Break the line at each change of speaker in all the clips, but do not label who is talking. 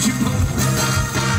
듣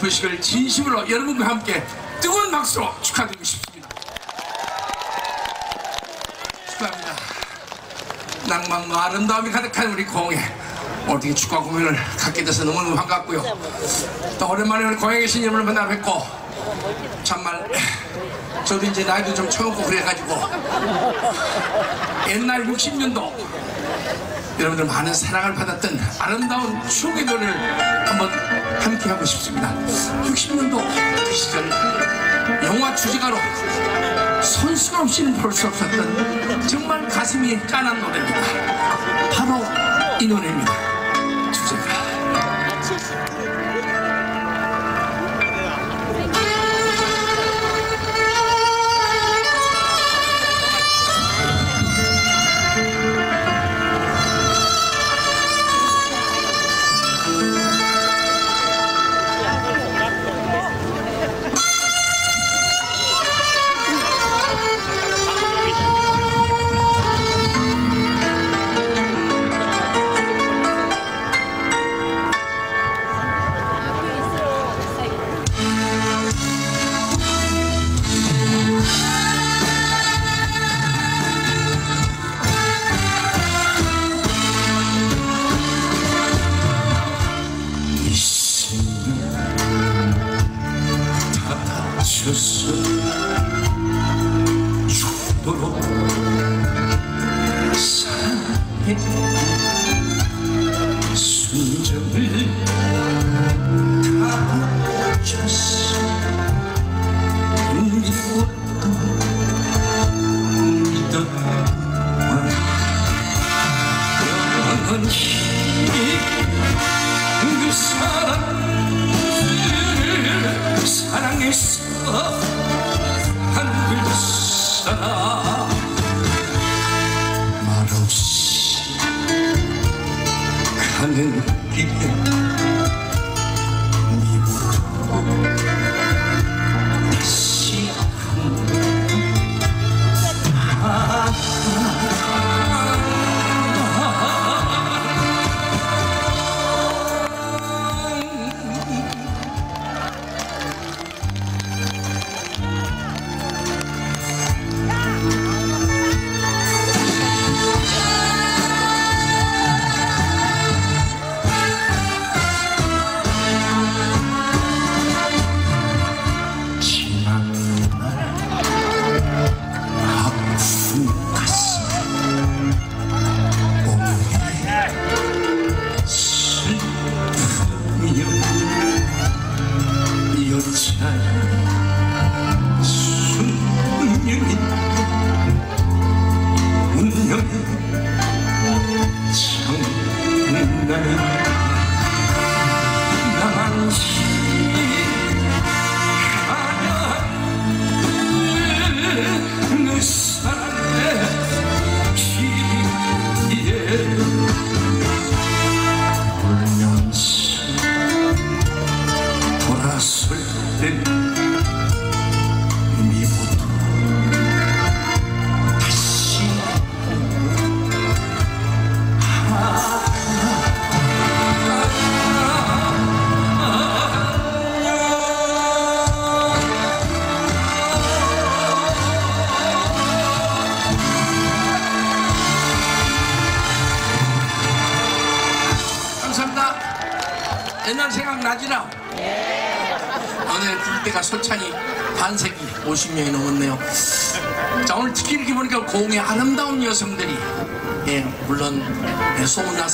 오픈식을 진심으로 여러분과 함께 뜨거운 박수로 축하드리고 싶습니다. 축하합니다. 낭만과 아름다움이 가득한 우리 공에 어떻게 축하 공연을 갖게 돼서 너무너무 반갑고요. 또 오랜만에 우리 공에 계신 여러분을 만나 뵙고 정말 저도 이제 나이도 좀 처먹고 그래가지고 옛날 60년도 여러분들 많은 사랑을 받았던 아름다운 추억의 노래를 한번 함께 하고 싶습니다. 60년도 그 시절 영화 주제가로 선수가 없이는 볼 수 없었던 정말 가슴이 짠한 노래입니다. 바로 이 노래입니다.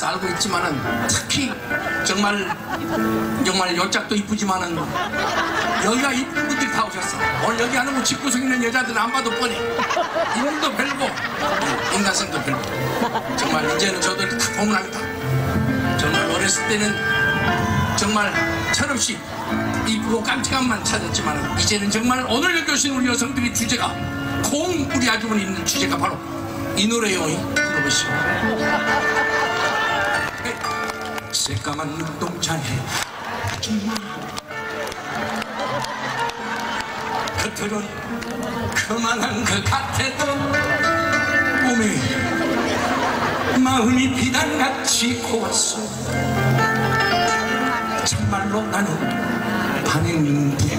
알고 있지만은 특히 정말 정말 여짝도 이쁘지만은 여기가 이쁜 분들이 다 오셨어. 오늘 여기 하는 거 집구석 있는 여자들은 안 봐도 뻔해. 인물도 별고 예, 인간성도 별고 정말 이제는 저도 다 고문합니다. 정말 어렸을 때는 정말 철없이 이쁘고 깜찍함만 찾았지만 이제는 정말 오늘 여기 오신 우리 여성들의 주제가 공 우리 아주머니 있는 주제가 바로 이 노래요 들어보시오 새까만 눈동자에 아줌마. 겉으론 그만한 것 같아도 몸에 마음이 비단같이 고왔어. 정말로 나는 반했는데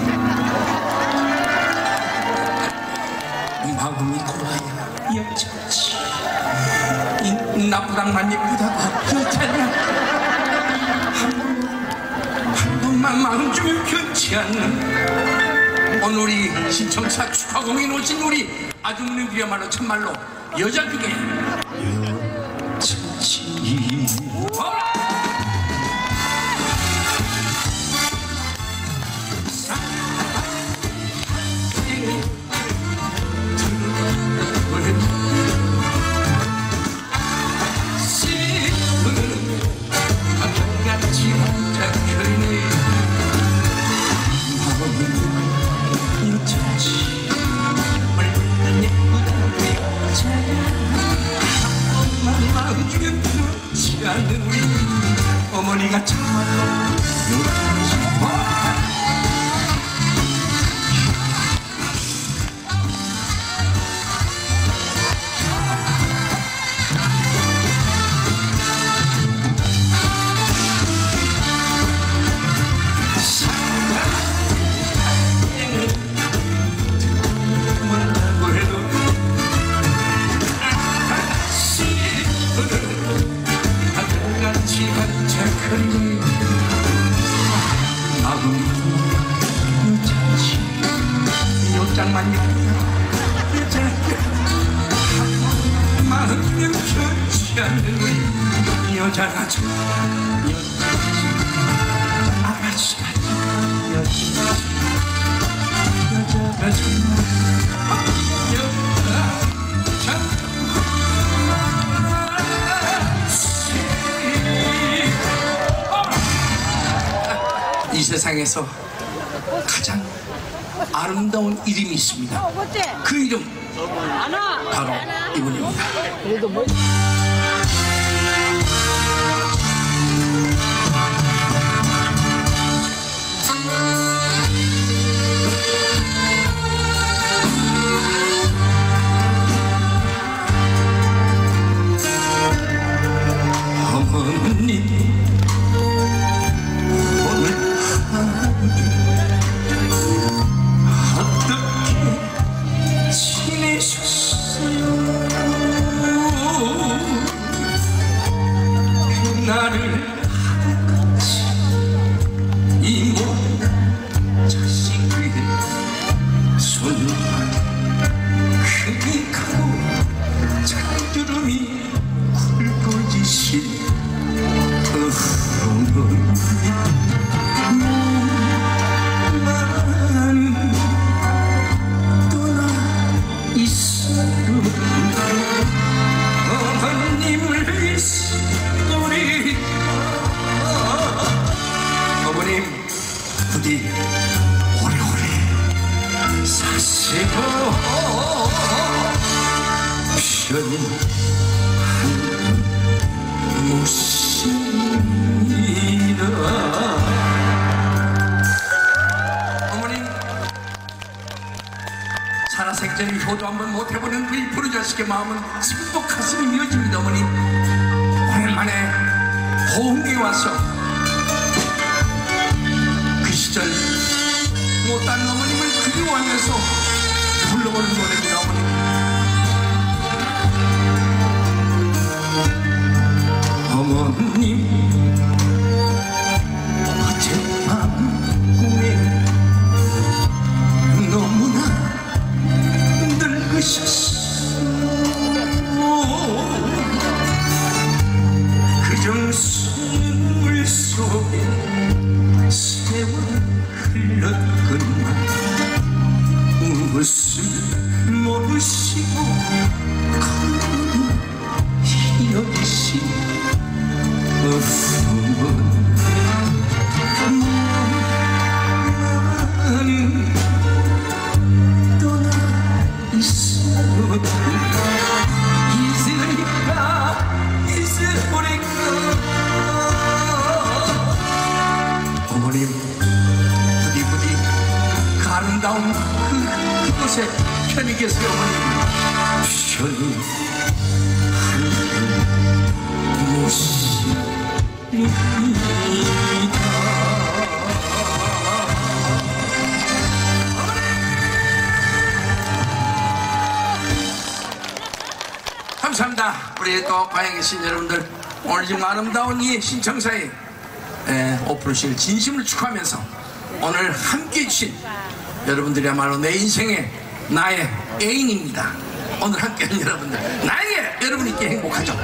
마음이 고와야. 여자지 이. 나부랑만 예쁘다고 여자냐 않는 오늘 우리 신청차 축하 공연 오신 우리 아주머니들이야말로 참말로 여자 여자지 같이 어머니가 정말로 세상에서 가장 아름다운 이름이 있습니다. 그 이름. 바로 이분입니다. 부디 부디 그 아름다운 그, 그곳에 편히 계세요 모시리다 감사합니다. 우리 또 과연 계신 여러분들 오늘 지금 아름다운 이 신청사에 에, 오프로실 진심을 축하하면서 오늘 함께 해주신 여러분들이야말로 내 인생의 나의 애인입니다. 오늘 함께한 여러분들 나에게 여러분 있게 행복하죠.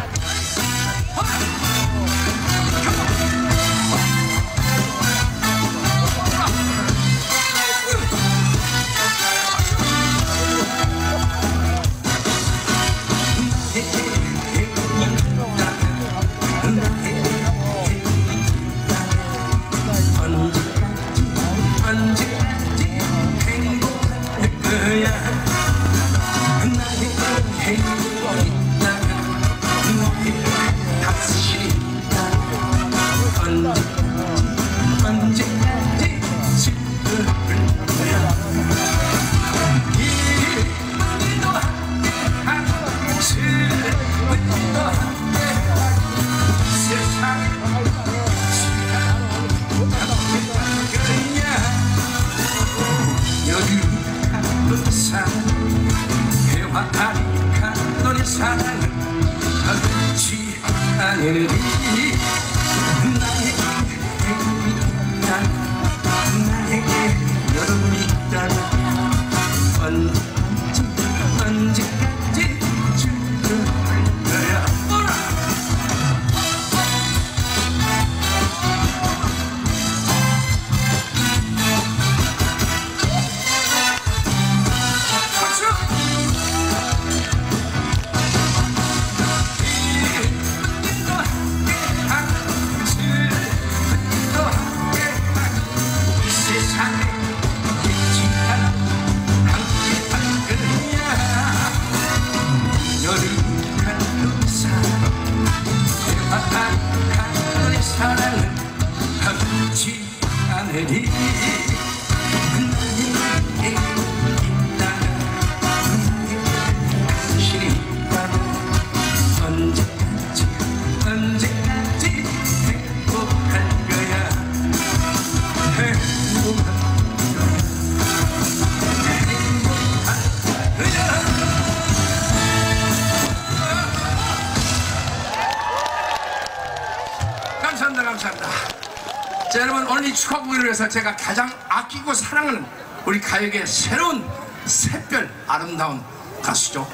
위해서 제가 가장 아끼고 사랑하는 우리 가요계의 새로운 새별 아름다운 가수죠.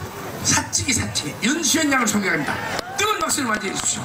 사찌기 사찌기 윤수연 양을 소개합니다. 뜨거운 박수를 맞이해 주십시오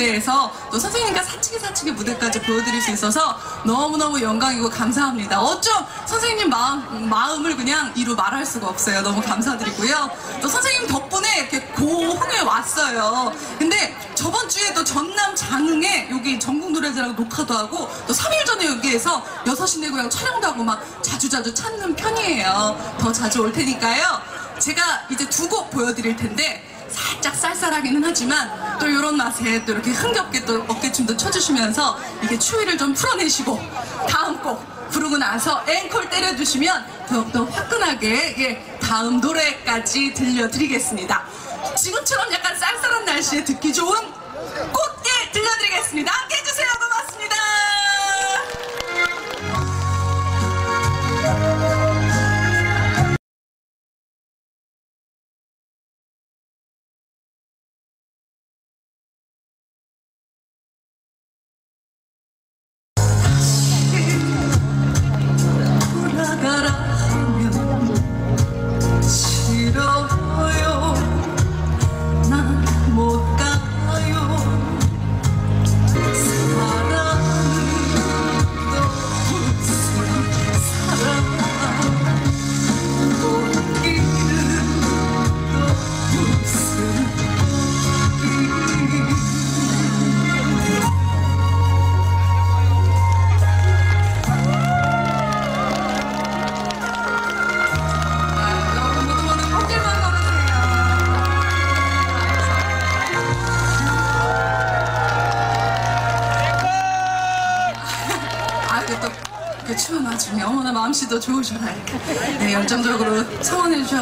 무대에서 또 선생님과 사치기 사치기 무대까지 보여드릴 수 있어서 너무너무 영광이고 감사합니다. 어쩜 선생님 마음, 마음을 그냥 이루 말할 수가 없어요. 너무 감사드리고요. 또 선생님 덕분에 이렇게 고흥에 왔어요. 근데 저번 주에 또 전남 장흥에 여기 전국 노래자랑 녹화도 하고 또 3일 전에 여기에서 6시 내 고향 촬영도 하고 막 자주자주 찾는 편이에요. 더 자주 올 테니까요. 제가 이제 두 곡 보여드릴 텐데 살짝 쌀쌀하기는 하지만 맛에 또 이렇게 흥겹게 또 어깨춤도 춰주시면서 이게 추위를 좀 풀어내시고 다음 곡 부르고 나서 앵콜 때려주시면 더욱더 화끈하게 예, 다음 노래까지 들려드리겠습니다. 지금처럼 약간 쌀쌀한 날씨에 듣기 좋은 꽃게 들려드리겠습니다. 함께 해주세요. 고맙습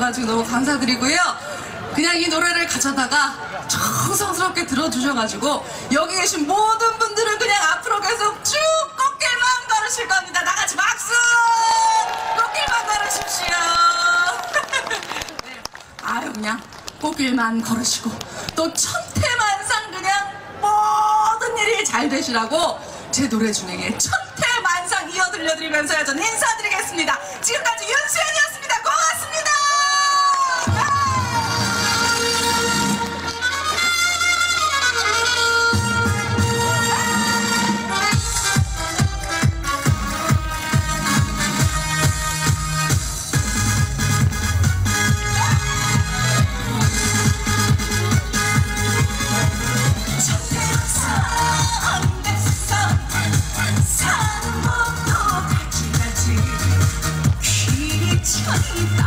주셔가지고 너무 감사드리고요. 그냥 이 노래를 가져다가 정성스럽게 들어주셔가지고 여기 계신 모든 분들은 그냥 앞으로 계속 쭉 꽃길만 걸으실 겁니다. 다 같이 박수! 꽃길만 걸으십시오. 네. 아유 그냥 꽃길만 걸으시고 또 천태만상 그냥 모든 일이 잘 되시라고 제 노래 중에 천태만상 이어 들려드리면서 전 인사 Anh.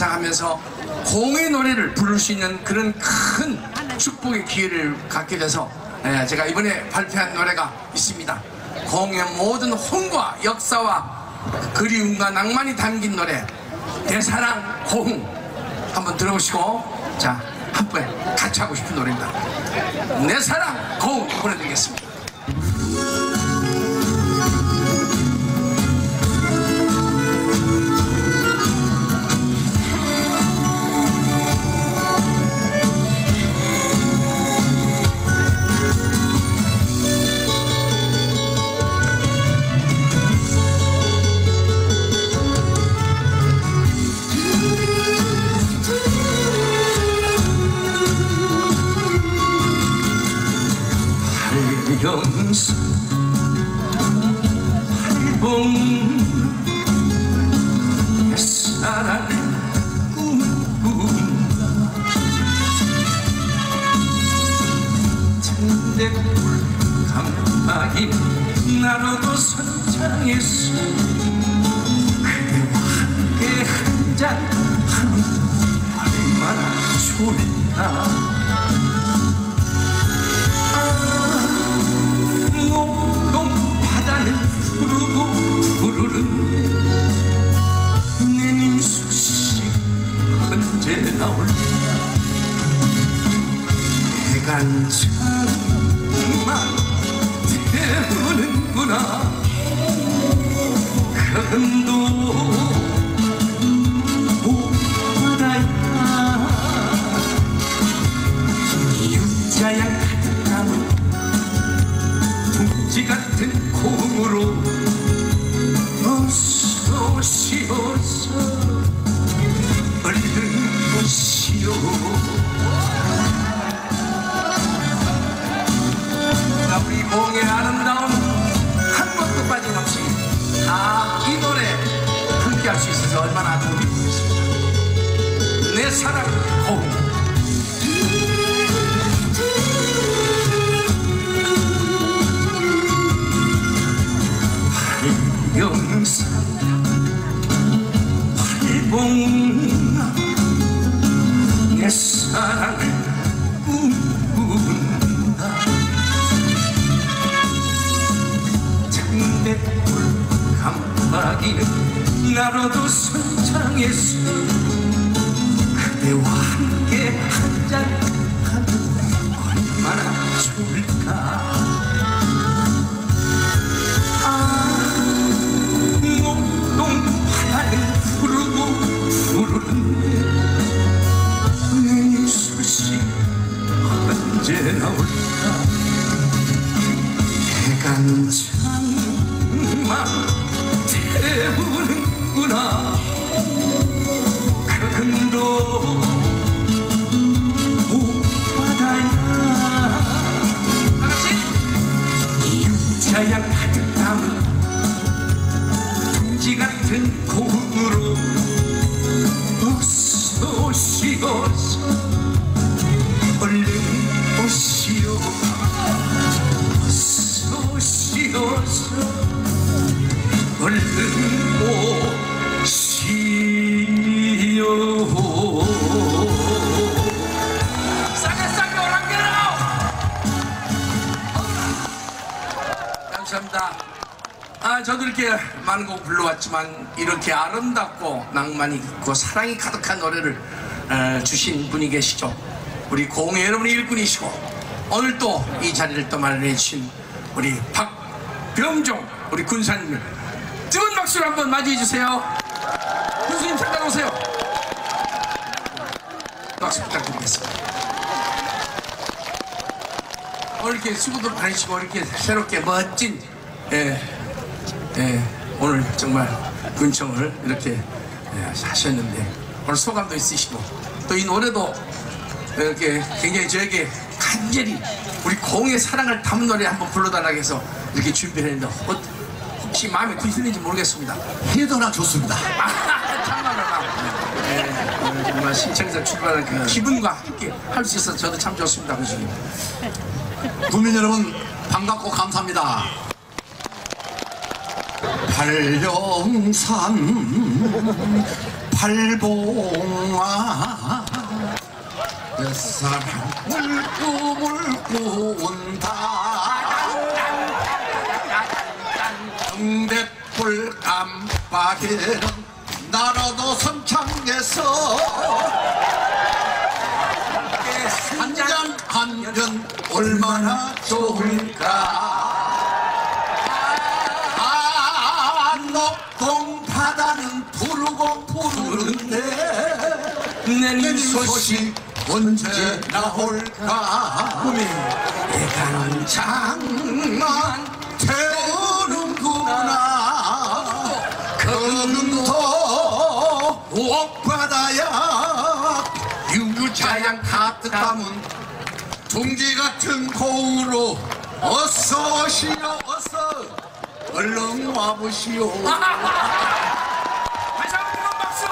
50년 이상 하면서 공의 노래를 부를 수 있는 그런 큰 축복의 기회를 갖게 돼서 예, 제가 이번에 발표한 노래가 있습니다. 공의 모든 혼과 역사와 그리움과 낭만이 담긴 노래 대사랑 고흥 한번 들어보시고 자 한번 같이 하고 싶은 노래입니다. 내 사랑 고흥 보내드리겠습니다.
잔 하는 좋을까 목동 바다는 푸르고 푸르른 내님 소식 언제 나올까 해간장만 태우는구나. 금도
얼마나 도움이 되겠습니다. 내 사랑
팔봉 내 사랑을 꿈꾼다 장대불 감박이는 나로도 선장했어. 그대와 함께 한잔 하면 얼마나 좋을까? 목동 바다는 푸르고 푸르는데 내 소식 언제 나올 이렇게 많은 곡 불러왔지만 이렇게 아름답고 낭만이 있고 사랑이 가득한 노래를 어, 주신 분이 계시죠. 우리 공예 여러분의 일꾼이시고 오늘 또 이 자리를 또 마련해 주신 우리 박병종 우리 군사님 뜨거운 박수로 한번 맞이해 주세요. 군수님 잠깐 오세요. 박수 부탁드리겠습니다. 오늘 이렇게 수고도 많으시고 이렇게 새롭게 멋진 예, 예, 오늘 정말 군청을 이렇게 예, 하셨는데 오늘 소감도 있으시고 또 이 노래도 이렇게 굉장히 저에게 간절히 우리 공의 사랑을 담은 노래 한번 불러달라고 해서 이렇게 준비를 했는데 어, 혹시 마음에 드시는지 모르겠습니다.
해도나 좋습니다.
아, 참말로 예, 오늘 정말 신청자 출발한 그 기분과 함께 할 수 있어서 저도 참 좋습니다, 교수님.
국민 여러분 반갑고 감사합니다. 팔령산 팔봉아. 내 사랑을 꿈을 꾸온다. 등대불 깜빡이는 나라도 선창에서 한잔 한잔 얼마나 좋을까 아 높동 바다는 부르고 부르는데 내린 소식 언제 나올까? 예가는 장만 태우는구나. 금도 옥바다야. 유자양 가득 담은 둥지 같은 공으로 어서 오시오 얼른 와보시오
다시 한번 뜨거운 박수!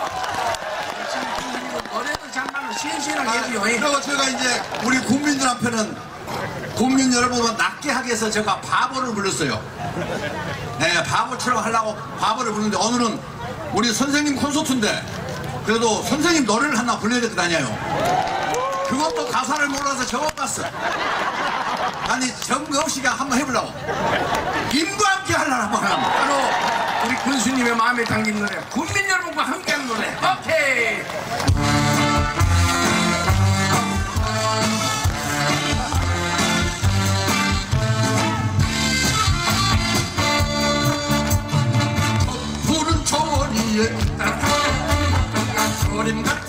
노래도 정말로 신신하게 해줘요. 예.
그리고 제가 이제 우리 국민들 앞에는 국민 여러분을 낫게 하기 위해서 제가 바보를 불렀어요 네 바보처럼 하려고 바보를 부르는데 오늘은 우리 선생님 콘서트인데 그래도 선생님 노래를 하나 불러야 될 거 아니에요 그것도 가사를 몰라서 적어봤어 아니 정없이가 한번 해보려고. 임과 함께 하려고 하면
바로 우리 군수님의 마음에 담긴 노래 국민 여러분과 함께하는 노래. 오케이.
초원위에 소림 같은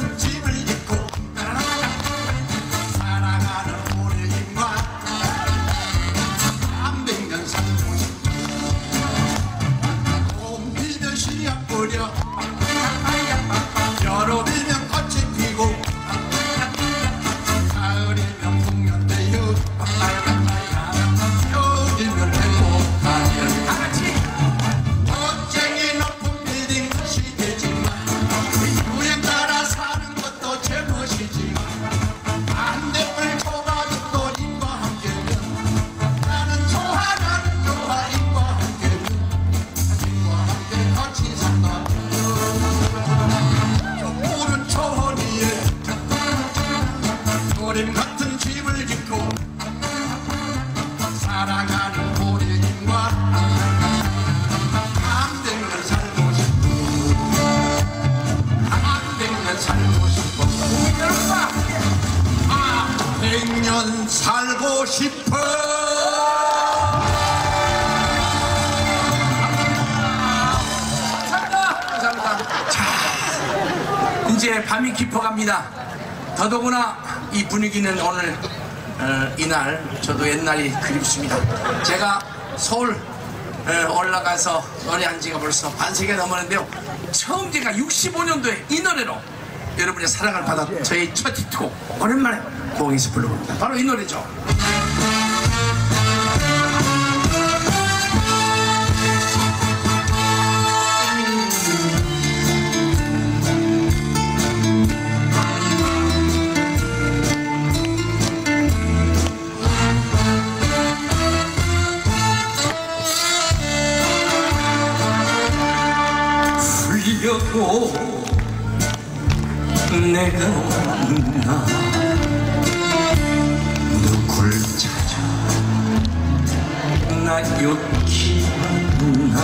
이제
밤이 깊어갑니다. 더더구나 이 분위기는 오늘 어, 이날 저도 옛날이 그립습니다. 제가 서울 어, 올라가서 노래한 지가 벌써 반세기가 넘었는데요. 처음 제가 65년도에 이 노래로 여러분의 사랑을 받아 저희 첫 히트곡 오랜만에 공에서 불러봅니다. 바로 이 노래죠
또 내가 없나? 누굴 찾아? 나 욕히구나?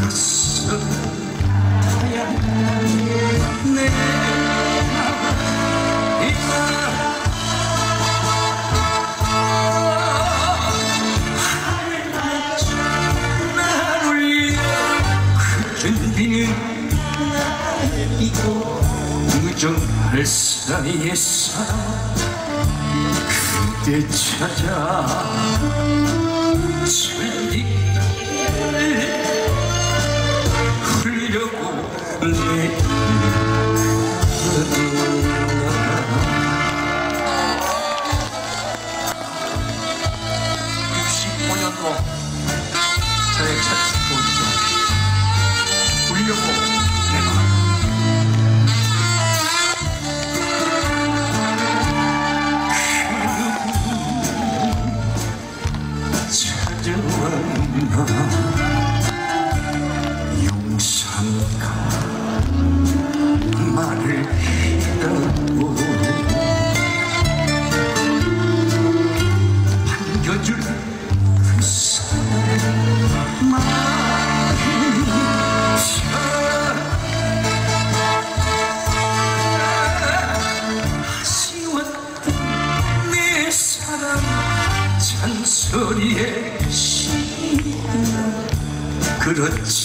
낯선 하얀 내 정말 사랑이 사랑 그대 찾아.
천리길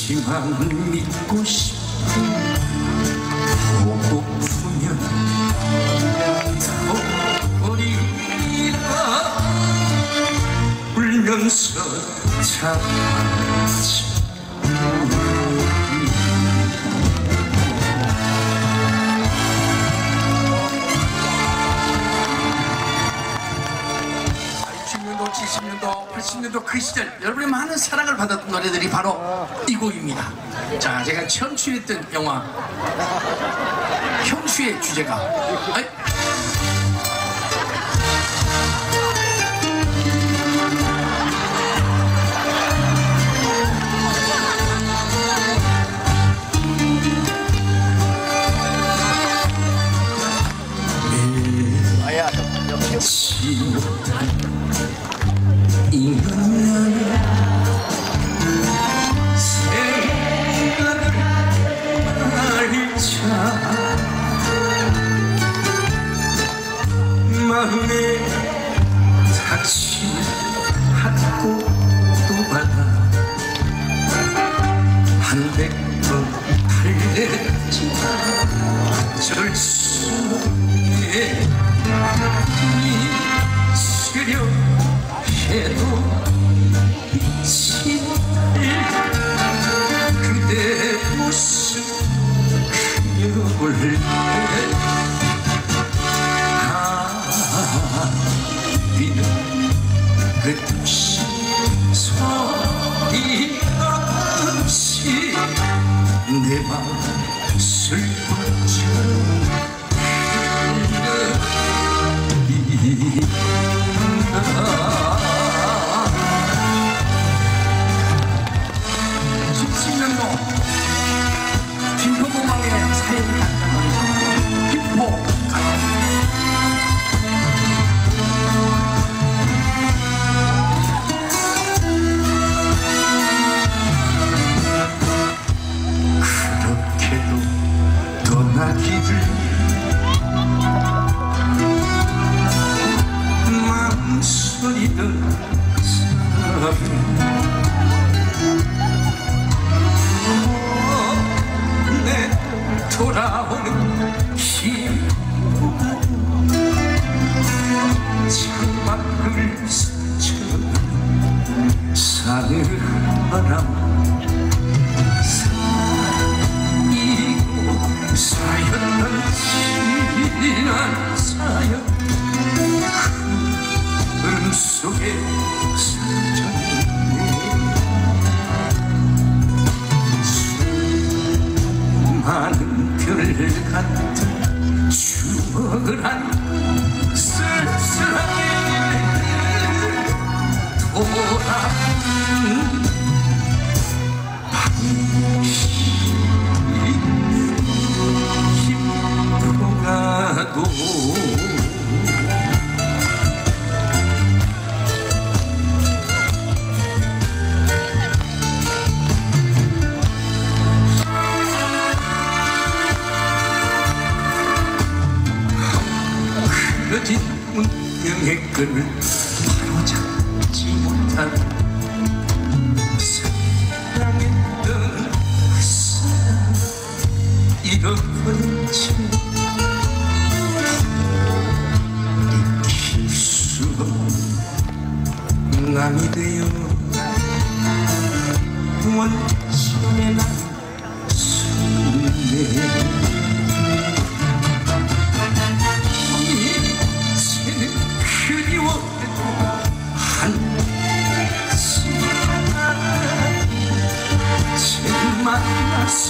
喜欢你 노래들이 바로 이 곡입니다. 자, 제가 처음 출했던 영화 형수의 주제가 아니,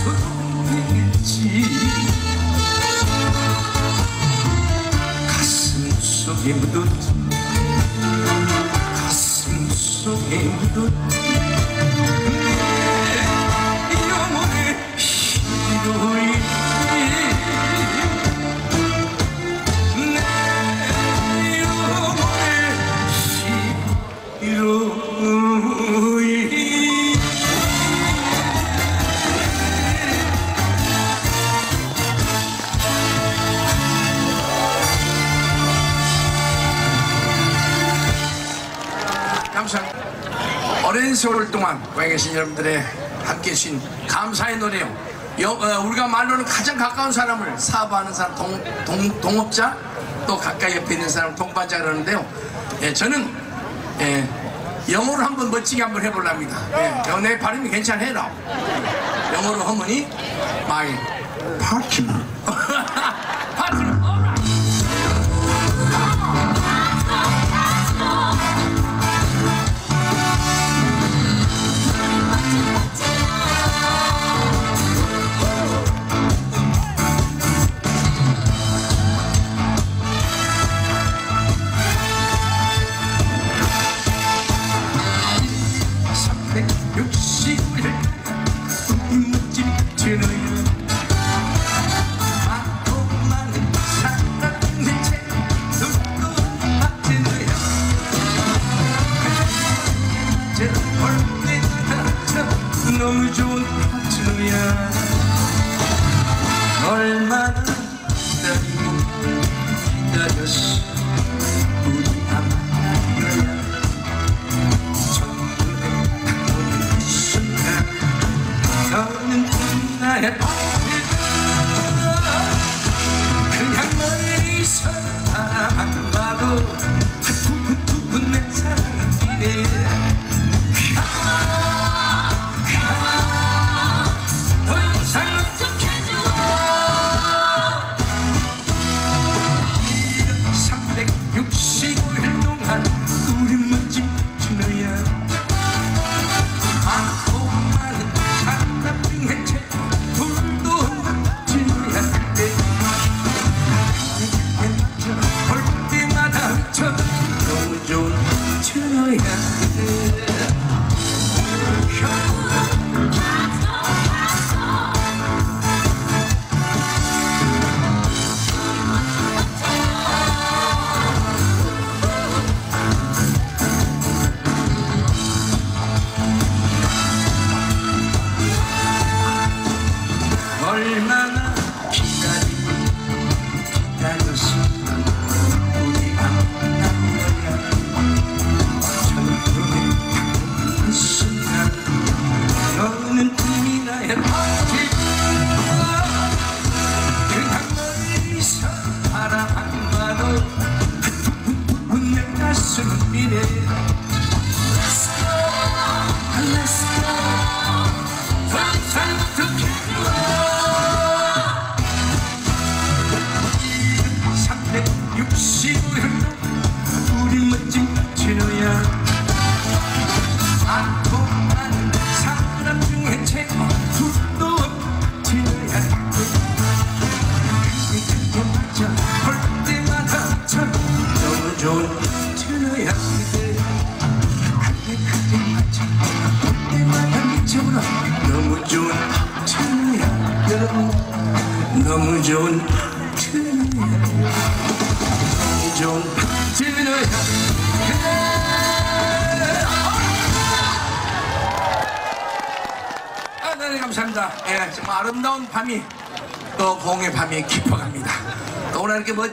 서 되겠지 가슴 속에 묻었지. 가슴 속에 묻었
오랜 세월 동안 고향에 계신 여러분들의 함께 해주신 감사의 노래요. 여- 어, 우리가 말로는 가장 가까운 사람을 사업하는 사람, 동, 동, 동업자, 또 가까이 옆에 있는 사람 동반자 그러는데요. 예, 저는 예, 영어로 한번 멋지게 한번 해보랍니다. 예, 여- 내 발음이 괜찮아요. 영어로 my partner. partner.
바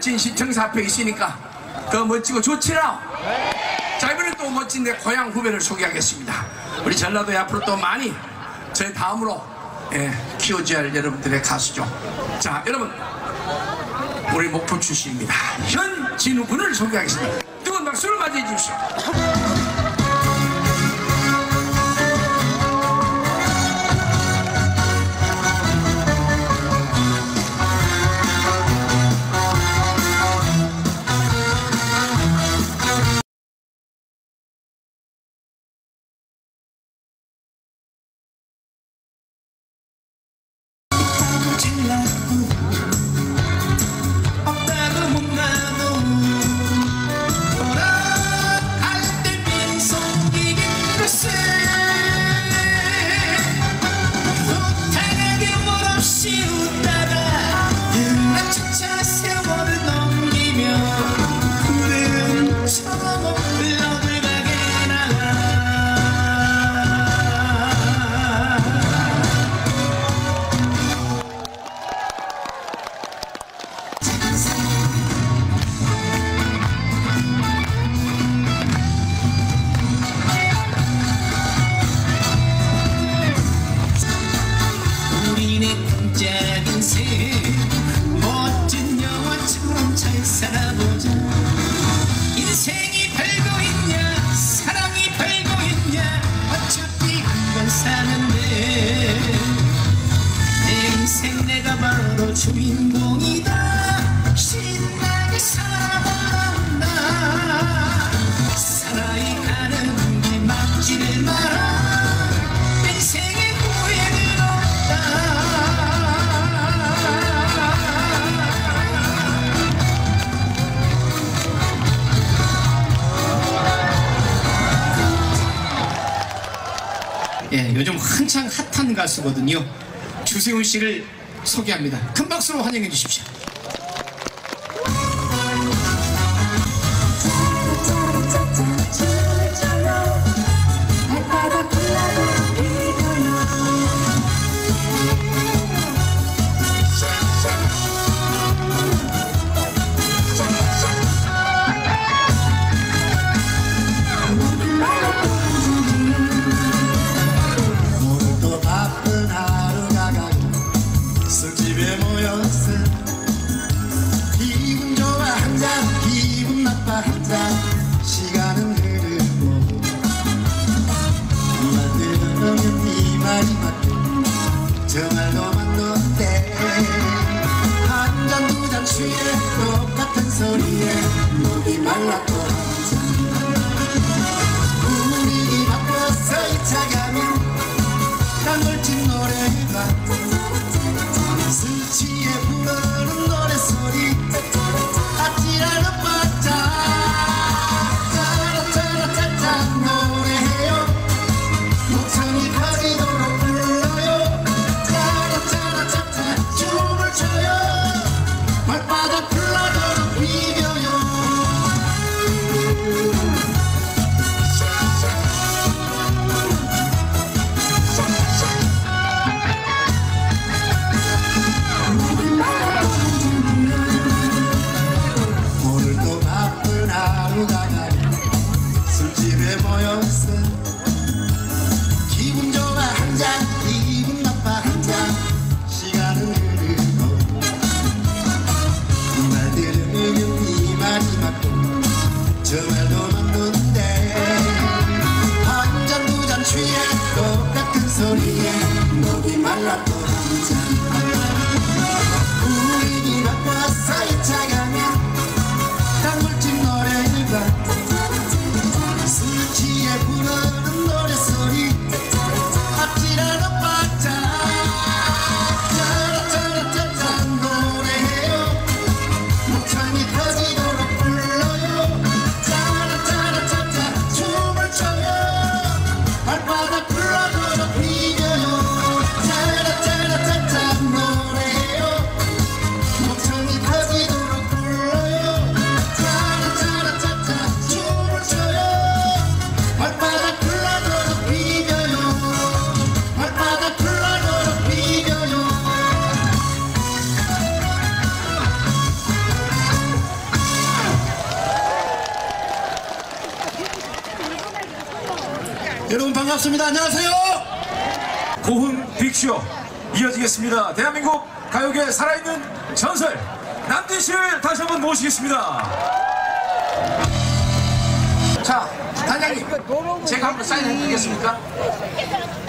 멋진
시청사 앞에 있으니까 더 멋지고 좋지라. 자, 이번엔 또 멋진 내 고향 후배를 소개하겠습니다. 우리 전라도에 앞으로 또 많이 저희 다음으로 예, 키워줘야 할 여러분들의 가수죠. 자, 여러분. 우리 목포 출신입니다. 현진우 군을 소개하겠습니다. 뜨거운 박수를 맞이해 주십시오.
시를 주십시오.
이어지겠습니다. 대한민국 가요계 살아있는 전설 남진 씨를 다시 한번 모시겠습니다.
자, 단장님, 제가 한번 사인 해드리겠습니까?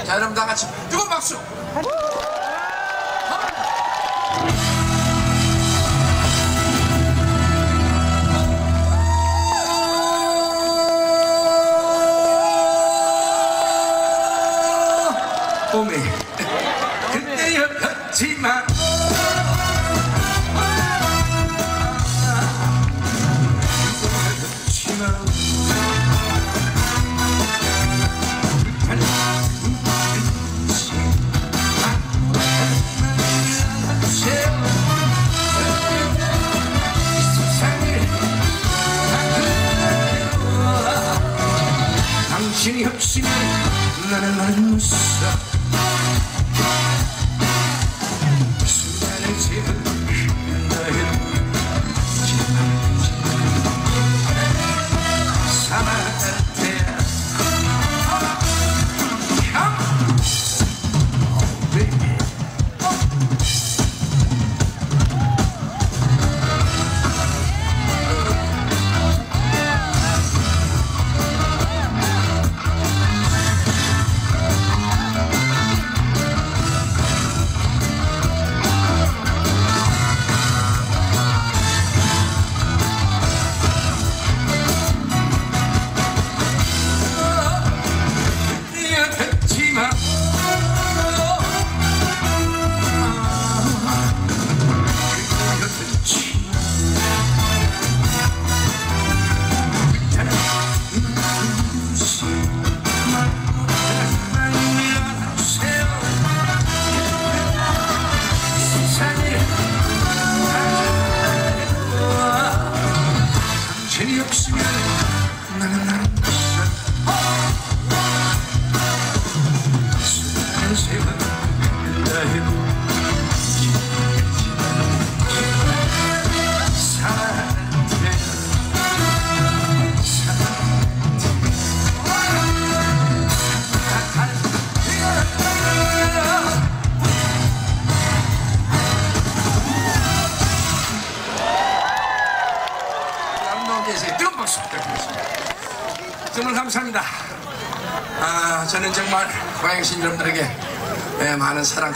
자, 여러분 다 같이 뜨거운 박수!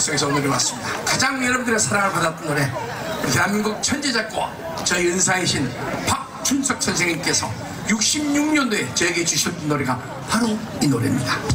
속에서 오늘이 왔습니다. 가장 여러분들의 사랑을 받았던 노래, 대한민국 천재 작곡, 저희 은사이신 박춘석 선생님께서 66년도에 저에게 주셨던 노래가 바로 이 노래입니다.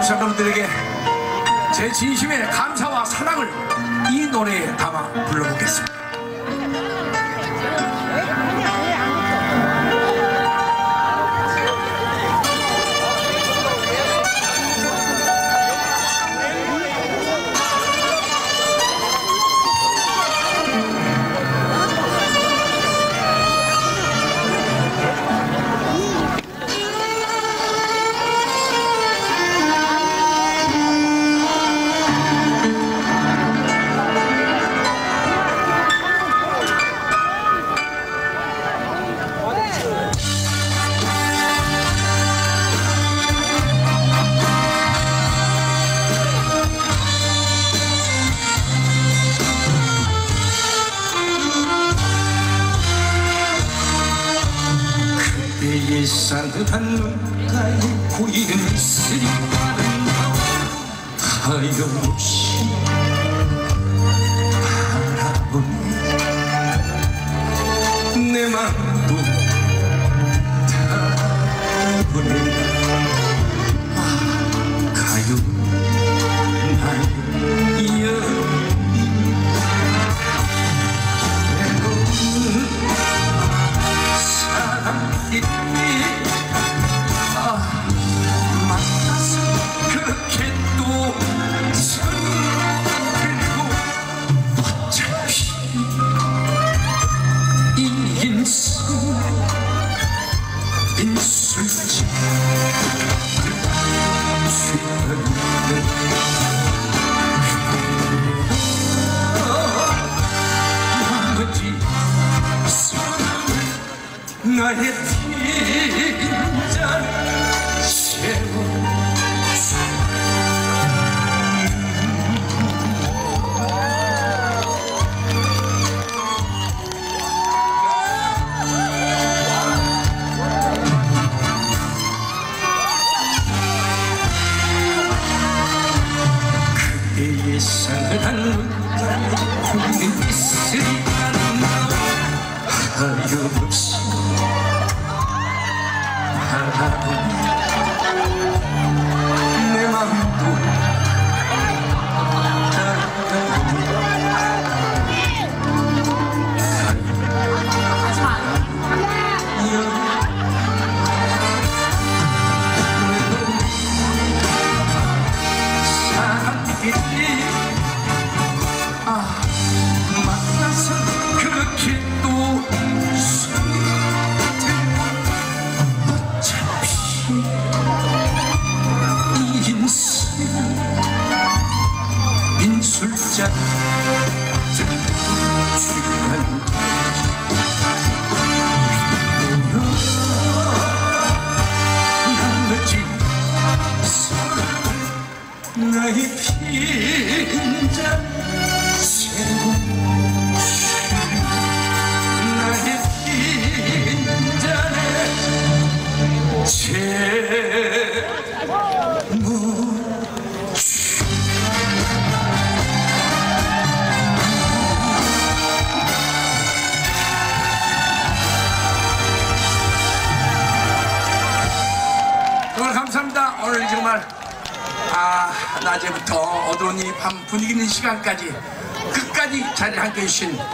청취자 여러분들에게 제 진심의 감사와 사랑을 이 노래에 담아 불러보겠습니다.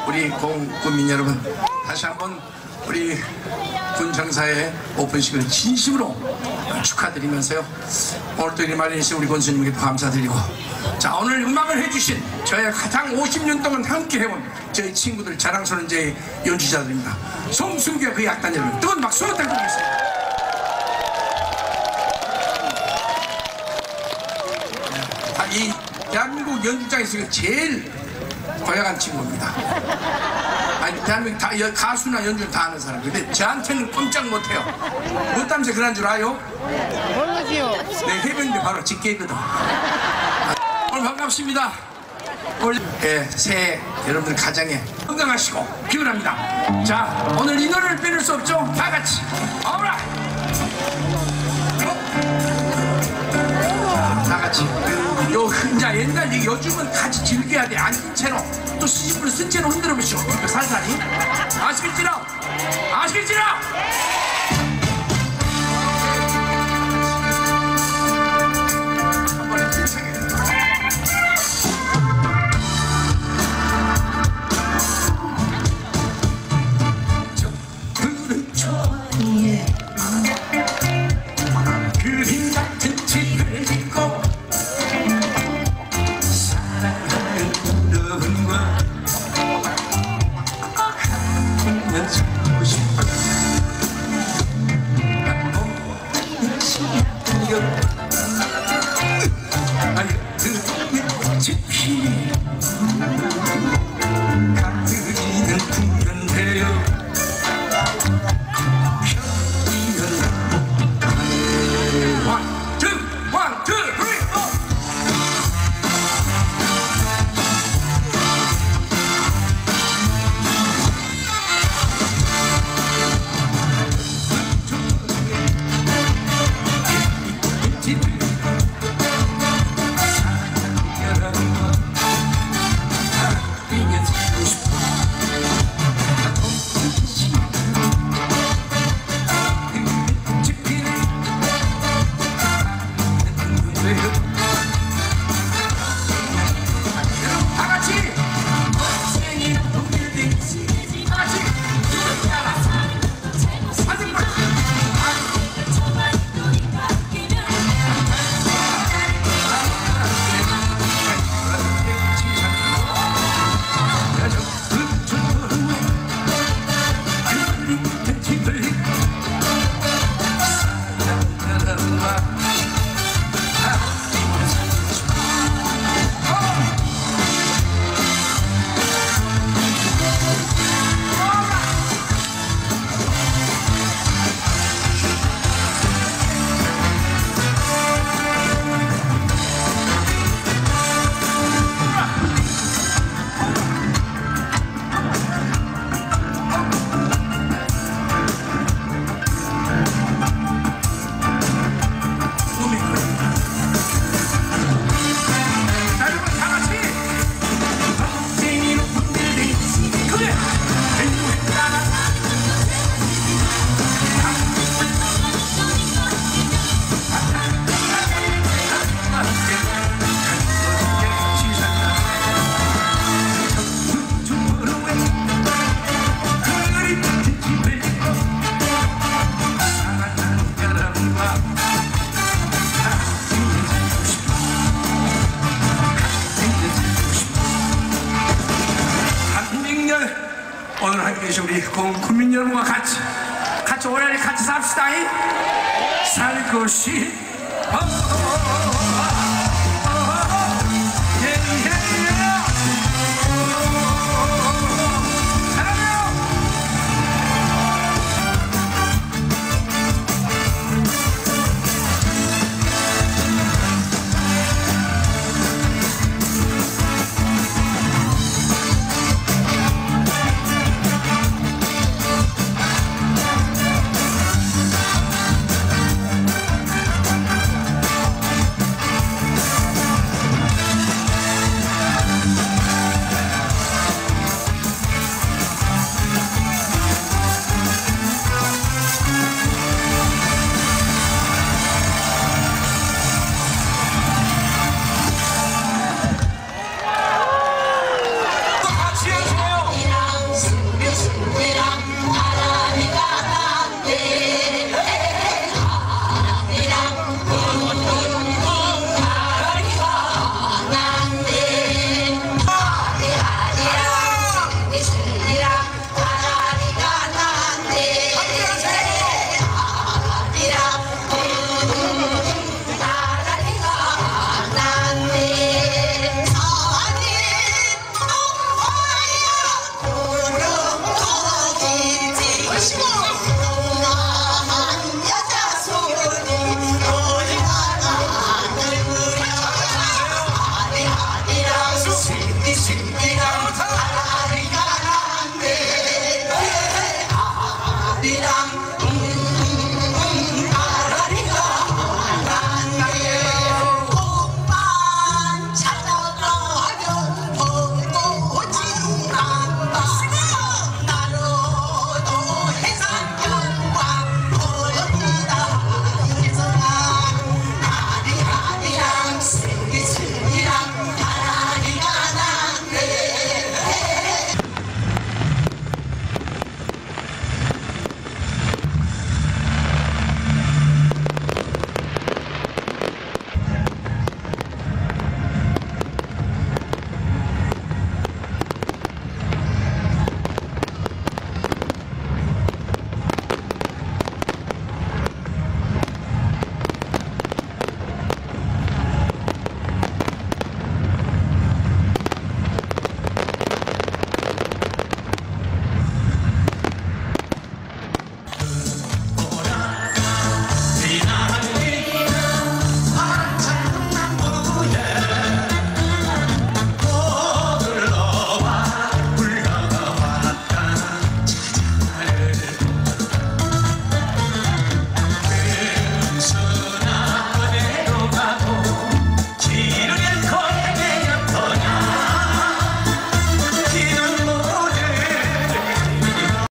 우리 공군민 여러분 다시 한번 우리 군 정사의 오픈식을 진심으로 축하드리면서요. 오늘 또 이리 마련해주신 우리 군수님께도 감사드리고 자 오늘 음악을 해주신 저희 가장 50년 동안 함께 해온 저희 친구들 자랑스러운 저희 연주자들입니다. 송승규 그 약단 여러분 뜨거운 박수 부탁드리겠습니다. 아, 이 대한민국 연주장에서 제일 고약한 친구입니다. 아니 대한민국 다 여- 가수나 연주 다 아는 사람. 근데 저한테는 꼼짝 못해요. 뭐 때문에 그런 줄 아요? 모르지요. 네 해병대 바로 직계거든. 아, 오늘 반갑습니다. 올 예, 새해 여러분들 가정에 건강하시고 기원합니다. 자 오늘 이 노래를 빼놓을 수 없죠. 다 같이. 어라. 다 같이 요 혼자 옛날 이 요즘은 같이 즐겨야 돼. 앉은 채로. 또 시집을 쓴 채로 흔들어 보시오. 그 살살이. 아시겠지라? 아시겠지라